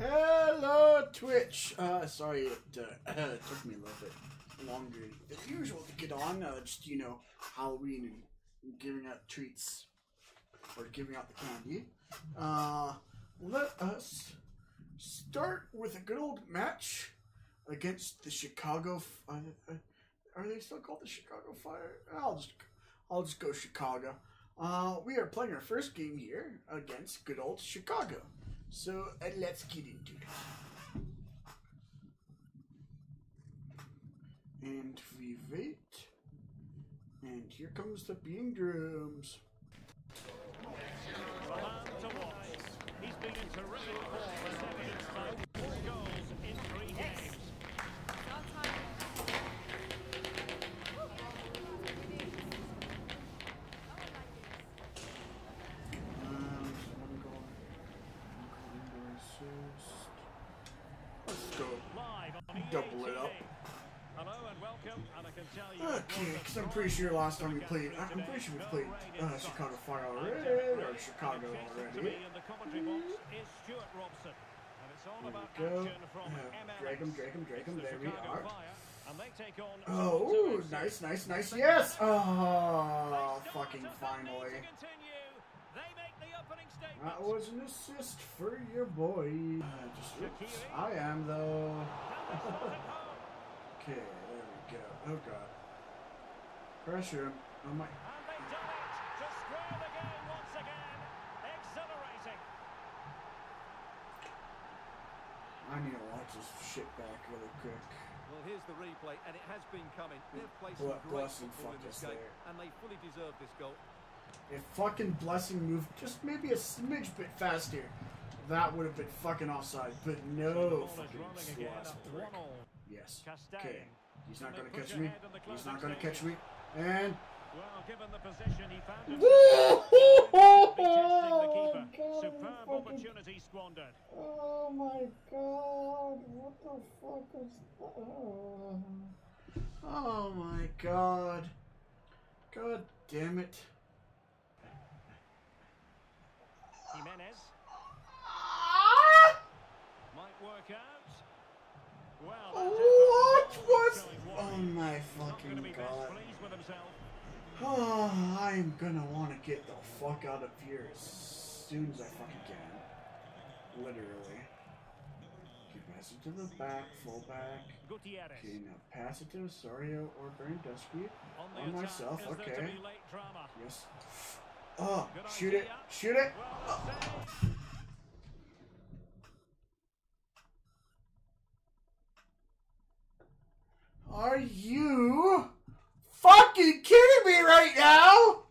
Hello, Twitch. Uh, sorry, it, uh, took me a little bit longer than usual to get on. Uh, just you know, Halloween and giving out treats or giving out the candy. Uh, let us start with a good old match against the Chicago. Uh, uh, are they still called the Chicago Fire? I'll just, I'll just go Chicago. Uh, we are playing our first game here against good old Chicago. So uh, let's get into it. And we wait. And here comes the beating drums. He's been in terrific form as evidenced by four goals in three games. Um, one goal. One goal assist. Let's go. Live on Double EA it up. TV. Hello and welcome, and I can tell you. I'm pretty sure last time we played, I'm pretty sure we played uh. Chicago Fire already, or Chicago already. There we go. Uh, drag 'em, drag 'em, drag the there we are. Oh, nice, nice, nice. Yes! Oh, fucking finally. That was an assist for your boy. Uh, just, oops. I am, though. Okay, there we go. Oh, God. Pressure him. Oh, my. And they've done it to square the game once again. Exhilarating. I need to watch this shit back really quick. Well, here's the replay, and it has been coming. They've played Ble- some great blessing football in fucked this us game, there. and they fully deserve this goal. If fucking Blessing moved just maybe a smidge bit faster, that would have been fucking offside. But no fucking rolling again slots at prick. 1-all. Yes. Okay. He's not gonna catch me. ahead in the He's not gonna catch stages. me. And Well, given the position he found himself testing the Oh, keeper. God, Superb fucking- opportunity squandered. Oh my god, what the fuck is that? Oh, oh my god. God damn it. Jimenez ah! might work out. Well, What effort was? showing Oh my Not going to be fucking god. pleased with himself. Oh, I'm gonna want to get the fuck out of here as soon as I fucking can. Literally. Okay, pass it to the back, full back. Okay, now pass it to Osorio or Bernardeschi. on myself, Is there to okay. be late drama? Yes. Oh, shoot it, shoot it. Well, Are you fucking kidding me right now?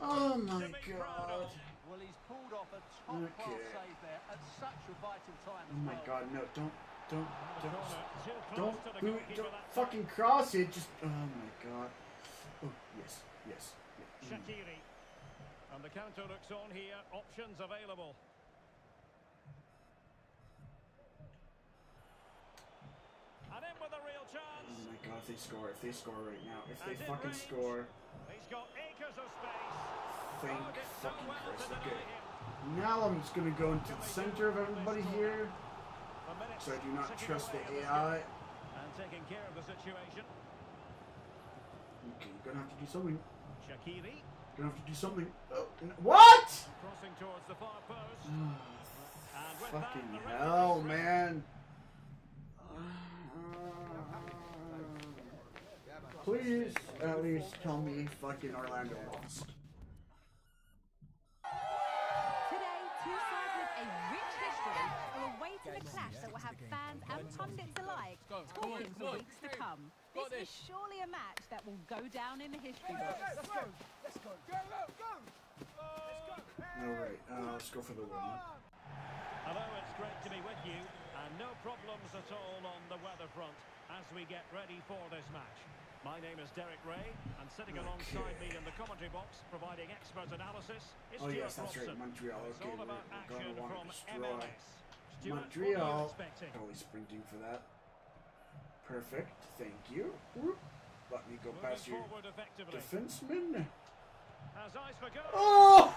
Oh my To be proud god. Well, he's pulled off a top Okay. save there at such a vital time. Oh my god, no, don't, don't, don't, corner, too close don't, the don't fucking cross it. Just, oh my god. Oh, yes, yes. time. mm. And the counter looks on here. Options available. And in with a real Oh my god, if they score, if they score right now, if they fucking range. score, He's got acres of space. thank Oh, fucking well to Christ. Okay. Now I'm just gonna go into the center of everybody here, so I do not trust the away in this AI. And taking care of the situation. Okay, you're gonna have to do something. Shaqiri You're gonna have to do something. Oh, what? crossing towards the far post. Ah, and fucking hell, man. Please at least tell me fucking Orlando lost. Today, two sides with a rich history are awaiting a clash that will have fans and pundits alike talking for weeks to come. This is surely a match that will go down in the history books. Let's go! Let's go! Go, go! Alright, uh, let's go for the win. Hello, it's great to be with you, and no problems at all on the weather front as we get ready for this match. My name is Derek Ray, and sitting alongside me in the commentary box, providing expert analysis, is Oh, Stuart yes, that's right, Robson. Montreal. It's Okay, all we're, about we're action gonna want from to destroy. Stuart, what are you Montreal. Always sprinting for that. Perfect, thank you. Whoop. Let me go Moving past your defenseman. Has eyes for goal. Oh!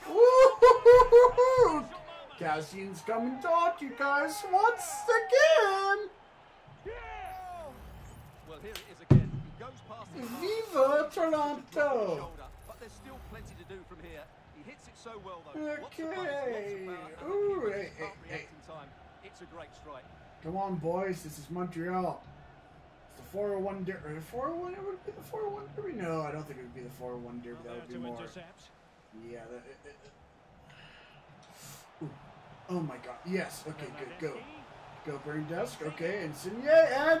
Crucial Woo! moment. Cassean's coming to you guys once again. Hits it so well though. Lots of pace, lots of Okay. power, and Ooh, the hey, keepers hey, eh, can't eh, hey. Eh. in time. It's a great strike. Come on, boys. This is Montreal. It's the 401 derby. 401? Uh, it would be the 401 derby? No, I don't think it would be the 401 derby. That would be more. Yeah. That, it, it, it. Oh my god. Yes. Okay, good. Go. Go, Bernardeschi. Okay, Insigne. And.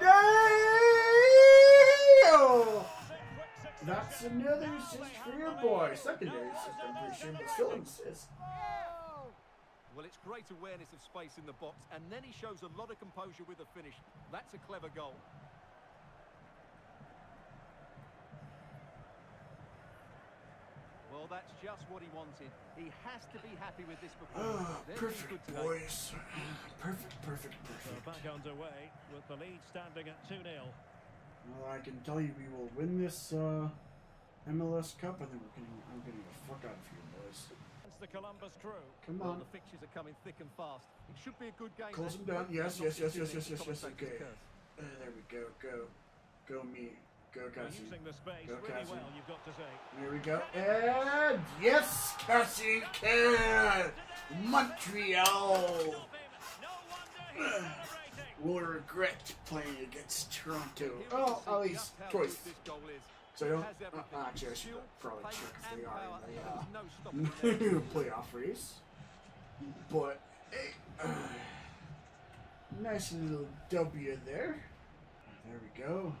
Oh! That's another assist for your boy. Secondary assist, I'm pretty sure, but still an assist. Well, it's great awareness of space in the box, and then he shows a lot of composure with the finish. That's a clever goal. Well, that's just what he wanted. He has to be happy with this performance. Ah, They've perfect, boys. Perfect, perfect, So perfect. back underway with the lead standing at 2 0. Well, I can tell you we will win this uh, MLS Cup. I think we're getting, I'm getting the fuck out of here, boys. It's the Columbus crew. Come Well, on. the fixtures are coming thick and fast. It should be a good game. Close then. them down. Yes, yes, yes, yes, yes, yes, yes. Okay. Uh, there we go. Go. Go me. Go Cassie. using the space Go, really Cassie. well, you've got to say. There we go. And yes, Cassie can. Montreal Stop him. No wonder he's celebrating. will regret playing against Toronto. Oh, can at least twice. good this goal is. So I don't. Uh, actually, I should probably check if they are in the uh, there's no stopping them. playoff race. But hey, uh, nice little W there. There we go.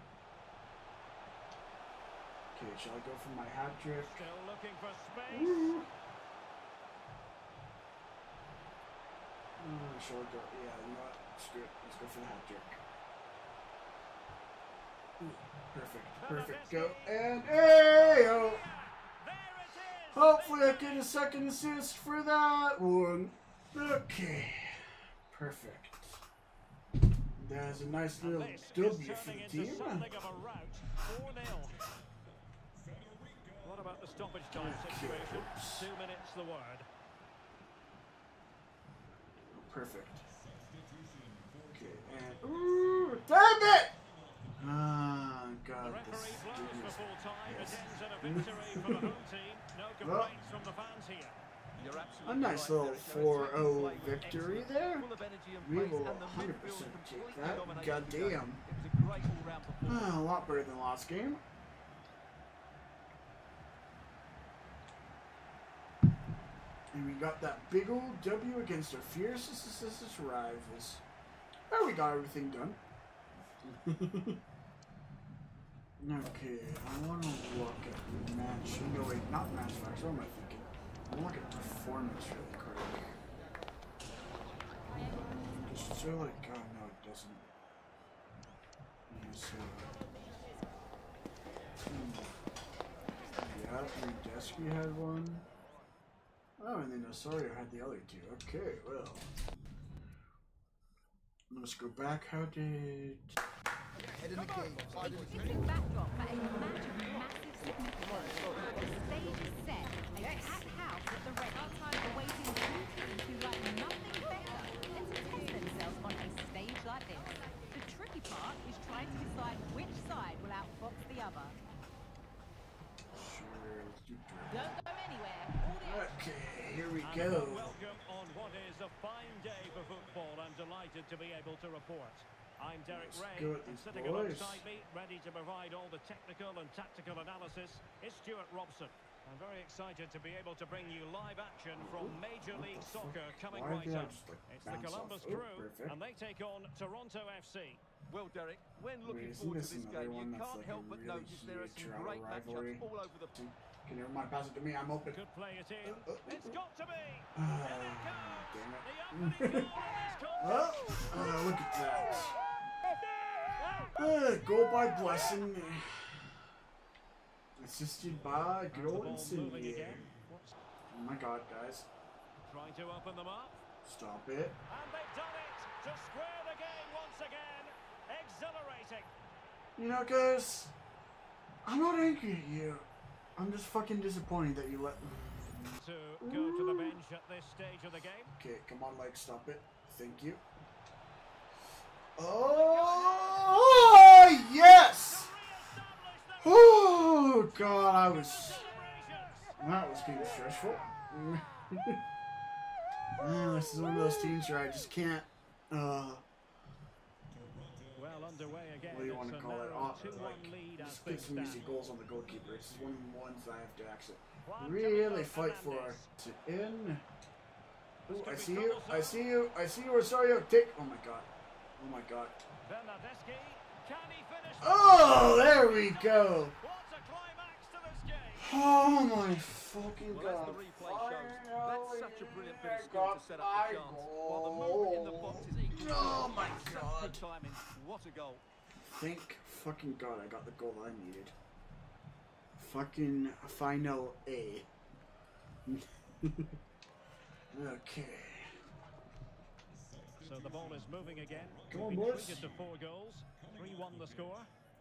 Okay, shall I go for my hat trick? Still looking for space. Oh, shall I go? Yeah, you know what? Screw it. Let's go for the hat trick. Ooh, perfect, perfect. Go and hey! There. Hopefully I get a second assist for that one. Okay. Perfect. That's a nice little W is for the team. something of a rout. 4 0. What about the stoppage time situation? Two minutes the word. Perfect. Okay, and ooh, damn it! Ah, The God, this referee blows for stupid. full time. It Yes. ends in a victory for the home team. No complaints from the fans here. You're absolutely A nice little Derek. 4-0 victory there. full of energy We will 100% take that. dominated the Goddamn. game. It was a great all-round. Ah, a lot better than last game. And we got that big old W against our fiercest assistance rivals. There we got everything done. okay, I want to look at the match. No, wait, not match facts. What am I thinking? I want to look at performance really quick. Just so like, oh no, it doesn't. Yeah, so. Hmm. Yeah, Redesky had one. And then Osorio had the other two. Okay, well. Let's go back. How did. Head in the cage. A backdrop for a match of massive significance. The stage is set, a packed house at the ready, awaiting two teams who like nothing better than to test themselves on a stage like this. The tricky part is trying to decide which side will outfox the other. Sure, do Don't go anywhere. All the Okay, here we And go. welcome on what is a fine day for football. I'm delighted to be able to report. I'm Derek Let's Ray, go at and these sitting boys. alongside me, ready to provide all the technical and tactical analysis, is Stuart Robson. I'm very excited to be able to bring you live action from Major League Soccer coming Why right up. It's the Columbus off? Oh, Crew, perfect. and they take on Toronto FC. Well, Derek, when looking isn't forward to this this game, you can't like a help but really notice there are some great rivalry? matchups all over the Can everyone pass it to me? I'm open. Could play it in. Uh, uh, It's got to be. Goes. damn it. The opening goal Oh, uh, look at that. Uh, goal by Blessing. Assisted by And the good old ball moving Insigne. again. What's- Oh my god, guys. Trying to open them up. Stop it. And they've done it to square the game once again. Exhilarating. You know, guys, I'm not angry at you. I'm just fucking disappointed that you let To go to the bench at this stage of the game. Okay, come on, like, stop it. Thank you. Oh, yes! Oh, God, I was... That was getting stressful. Ah, this is one of those teams where I just can't... Uh, underway again. what do you want to call it? narrow 2-1 like, lead as just get some easy goals on the goalkeeper. It's is one of the ones that I have to actually really fight for. Hernandez. To in. Ooh, I see you. I see you. I see you, Rosario. Take. Oh my god. Oh my god. Bernardeschi, can he finish? Oh, there we go. What a climax to this game. Oh my fucking Well, as god. the replay shows, that's such a brilliant bit of skill to set up the chance. While the movement in the box is equal. Oh my God. good timing. What a goal. Thank fucking god I got the goal I needed. Fucking final A. okay. So the ball is moving again. Come We've on, boys. treated to four goals. 3-1 the score.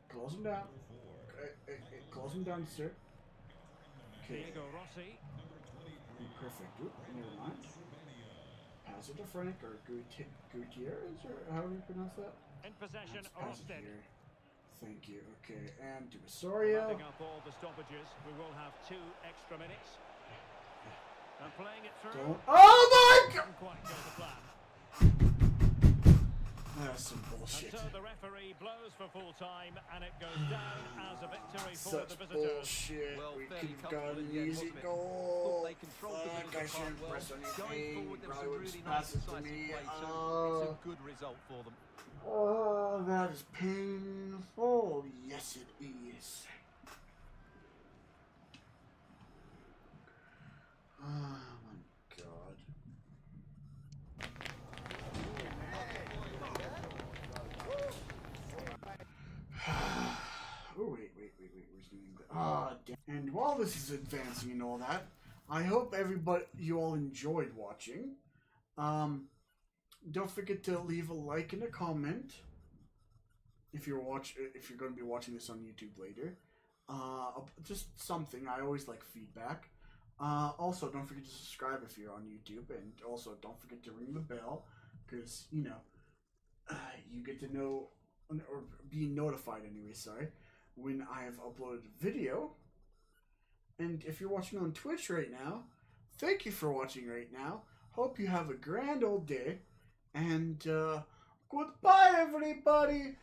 Close him down. Uh, uh, uh, Close him down, sir. Okay. Diego Rossi. Perfect. Oop, never mind. Pass it to Frank or Guti- Gutierrez or how do you pronounce that? In possession, Let's pass it Rosted. here. Thank you. Okay, and to Osorio. Up all the stoppages, we will have two extra minutes. And playing it through. Don't. Oh my god! That's some And bullshit. so the referee blows for full time, and it goes down as a victory for Such the visitors. bullshit. Well, we fairly could have comfortable gotten in an the end, easy wasn't goal. They controlled Fuck, middle I of the park shouldn't well. press Going anything. forward, there was Probably some would really nice decisive play, so Oh. it's a oh. good result for them. Oh, that is painful. Yes, it is. Oh my god. oh wait, wait, wait, wait. Where's the English? Ah. And while this is advancing and all that, I hope everybody, you all enjoyed watching. Um, don't forget to leave a like and a comment if you're watch if you're going to be watching this on YouTube later. Uh, just something. I always like feedback. Uh, also, don't forget to subscribe if you're on YouTube, and also don't forget to ring the bell because you know uh, you get to know or be notified anyway. Sorry, when I have uploaded a video. And if you're watching on Twitch right now, thank you for watching right now. Hope you have a grand old day. And uh, goodbye, everybody.